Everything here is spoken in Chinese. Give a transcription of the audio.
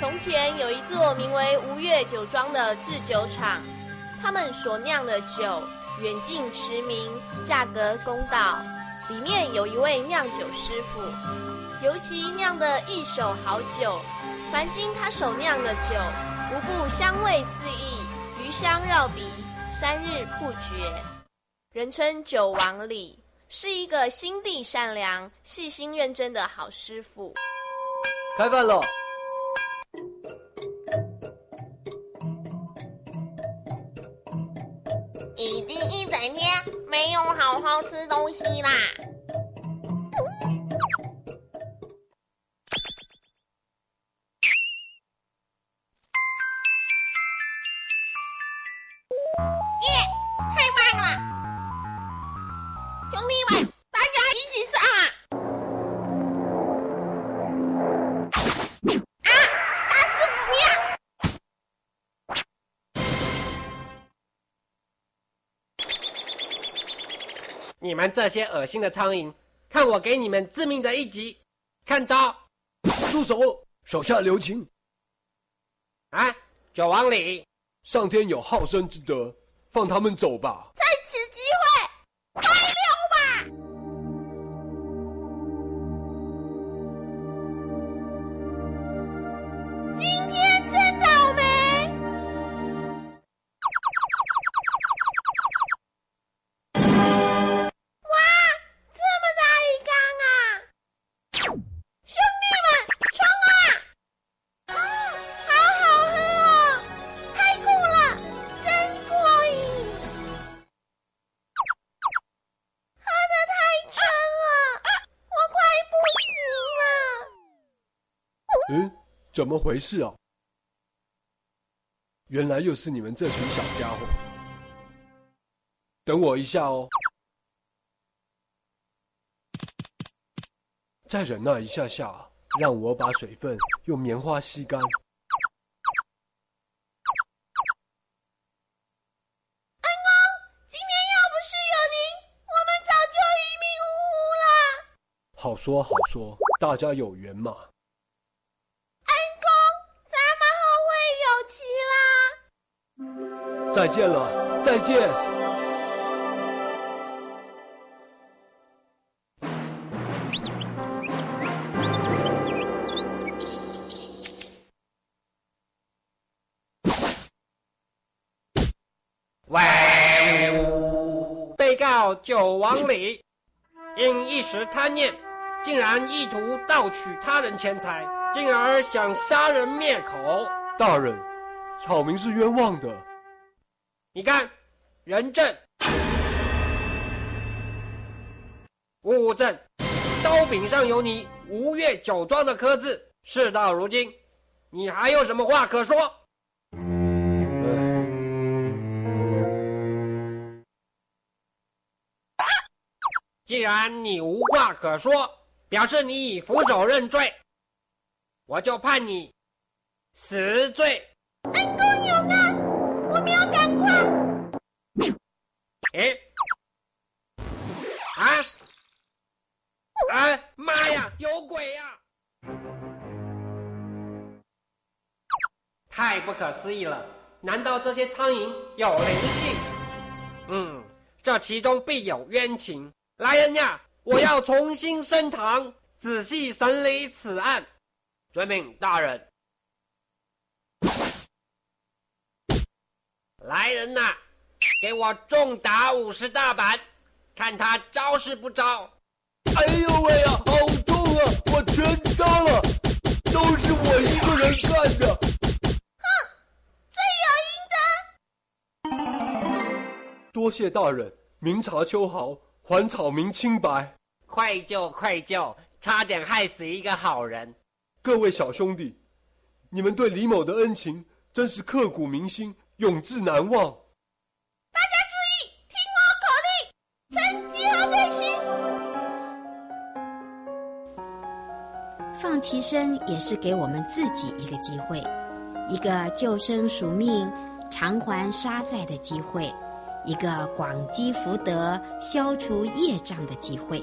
从前有一座名为吴越酒庄的制酒厂，他们所酿的酒远近驰名，价格公道。里面有一位酿酒师傅，尤其酿的一手好酒，凡经他手酿的酒，无不香味四溢，余香绕鼻，三日不绝。人称酒王李，是一个心地善良、细心认真的好师傅。开饭了。已经一整天没有好好吃东西啦。耶太棒了。兄弟们你们这些恶心的苍蝇，看我给你们致命的一击！看招！住手！手下留情！啊，九王里，上天有好生之德，放他们走吧。趁怎么回事啊？原来又是你们这群小家伙！等我一下哦，再忍耐一下下，让我把水分用棉花吸干。安公，今天要不是有您，我们早就一命呜呼了。好说好说，大家有缘嘛。再见了，再见。喂，被告九王里，因一时贪念，竟然意图盗取他人钱财，进而想杀人灭口。大人，草民是冤枉的。你看，人证、物证，刀柄上有你吴越酒庄的刻字。事到如今，你还有什么话可说？既然你无话可说，表示你已俯首认罪，我就判你死罪。鬼呀！太不可思议了！难道这些苍蝇有灵性？嗯，这其中必有冤情。来人呀，我要重新升堂，仔细审理此案。遵命，大人。来人呐！给我重打五十大板，看他招是不招！哎多谢大人明察秋毫，还草民清白。快救！快救，差点害死一个好人。各位小兄弟，你们对李某的恩情真是刻骨铭心，永志难忘大家注意听我口令。放其身也是给我们自己一个机会，一个救生赎命、偿还杀债的机会，一个广积福德、消除业障的机会。